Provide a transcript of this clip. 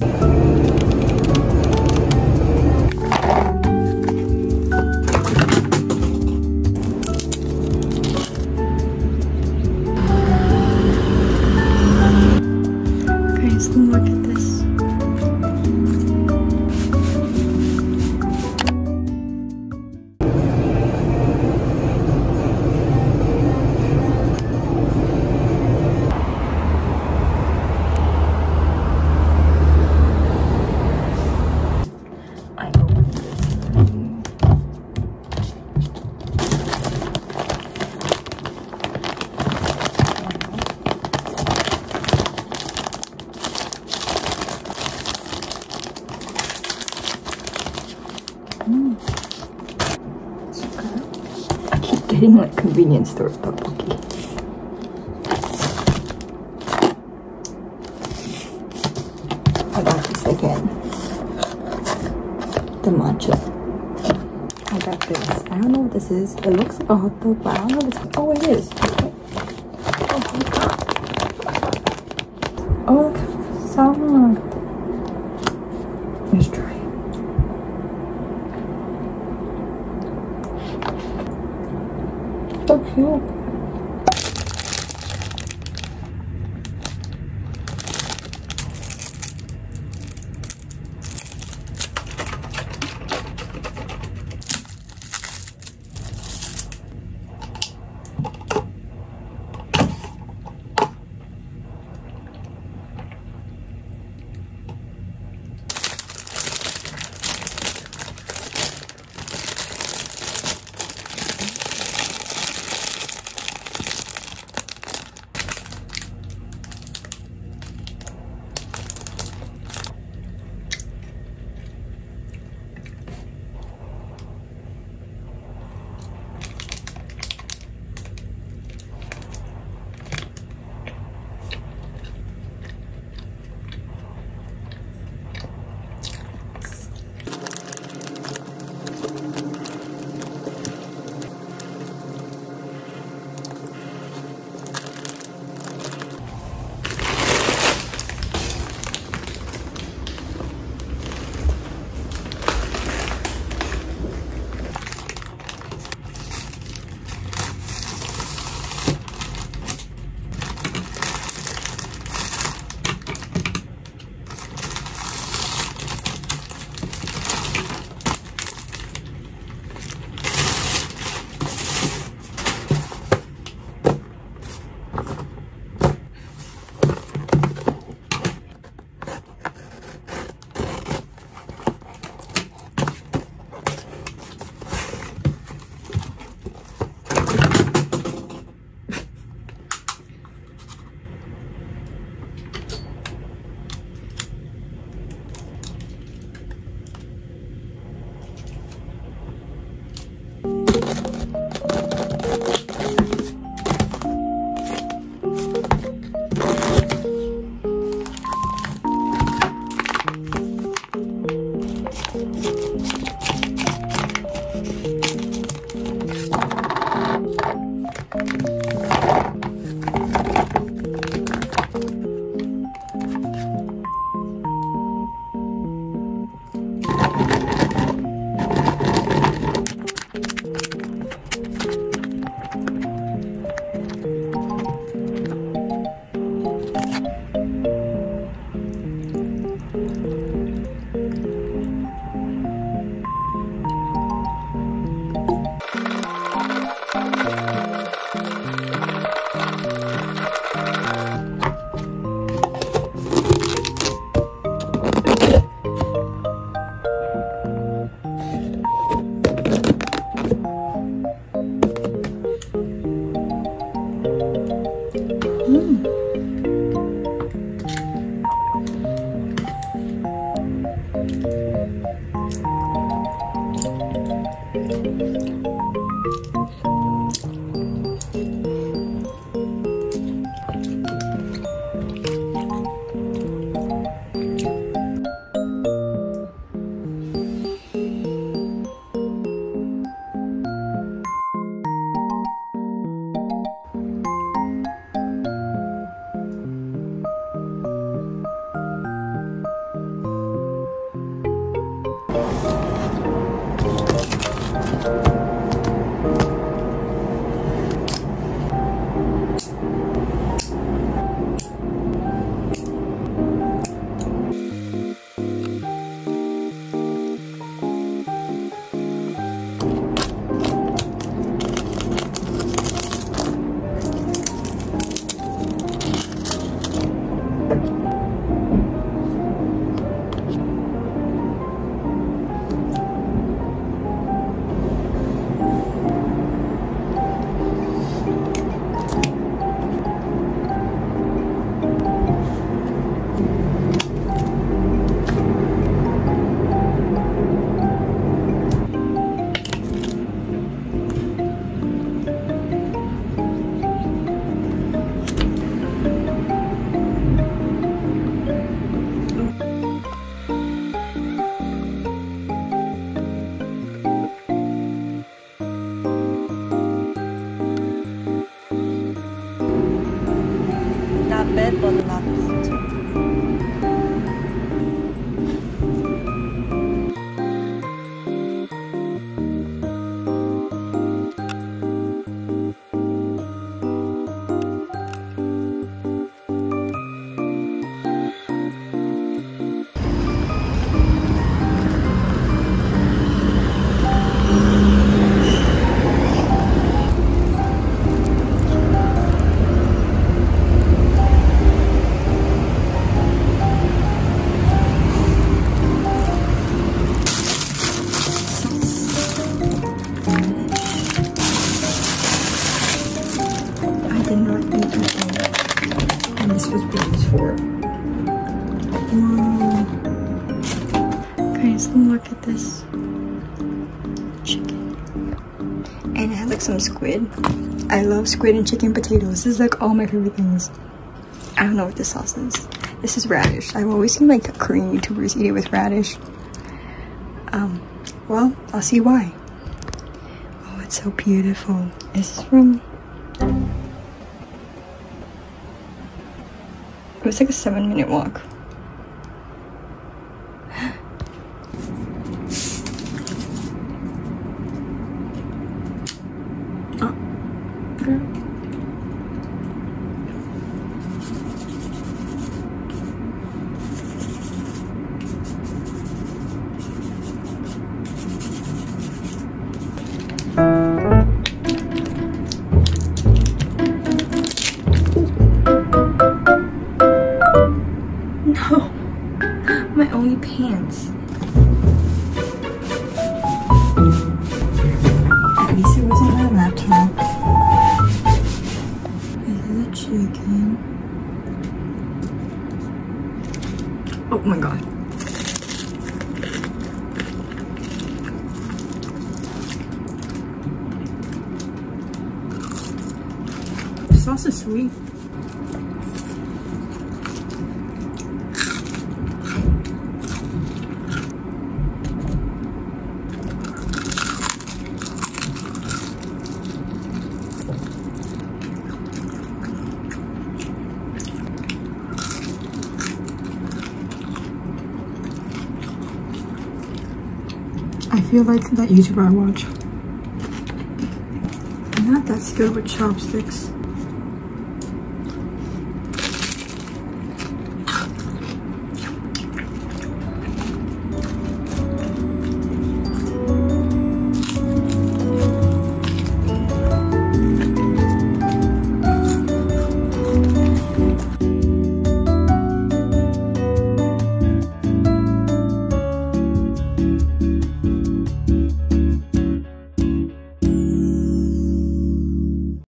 Guys, Keep getting like convenience store tteokbokki. I got this again. The matcha. I got this. I don't know what this is. It looks like a hot dog, but I don't know if it's. Oh, it is. Oh, my. Oh. Salmon. home. Bad, but not Look at this chicken. And it had like some squid. I love squid and chicken potatoes. This is like all my favorite things. I don't know what this sauce is. This is radish. I've always seen like Korean YouTubers eat it with radish. Um, well, I'll see why. Oh, it's so beautiful. This is from It was like a seven minute walk. Girl. No, my only pants. Oh my god. The sauce is sweet. I feel like that YouTuber I watch. I'm not that skilled with chopsticks.